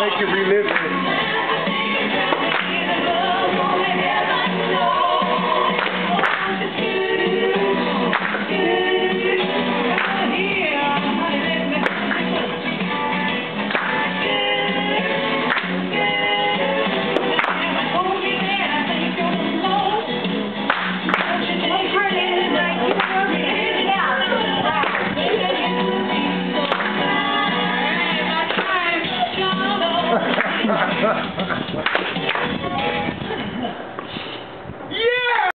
make you relive it.